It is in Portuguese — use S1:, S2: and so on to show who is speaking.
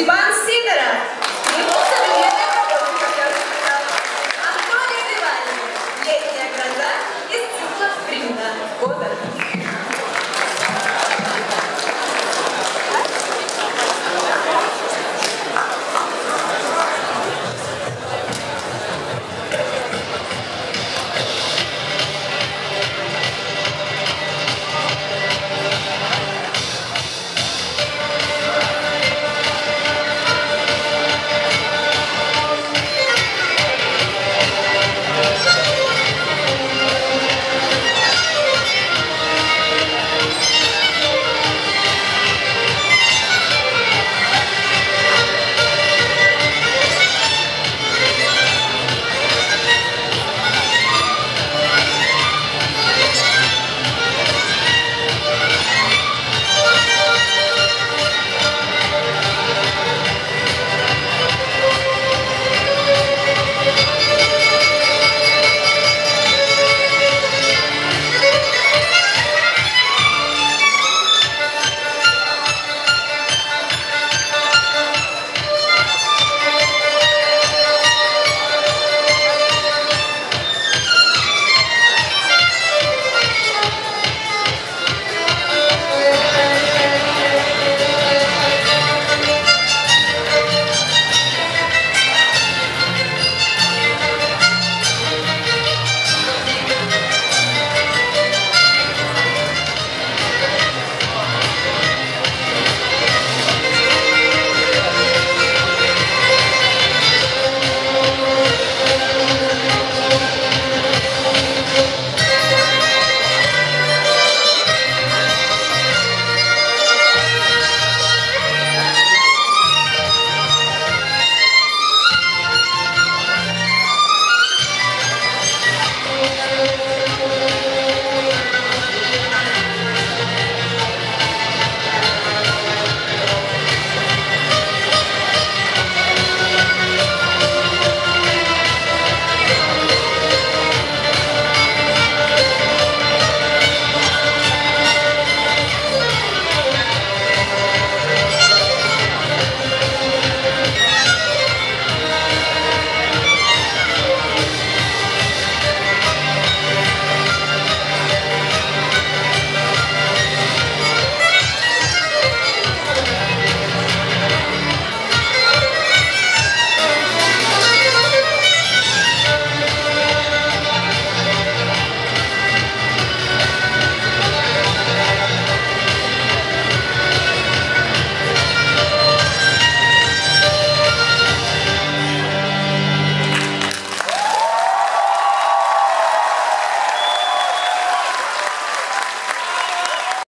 S1: Ivan Sidera.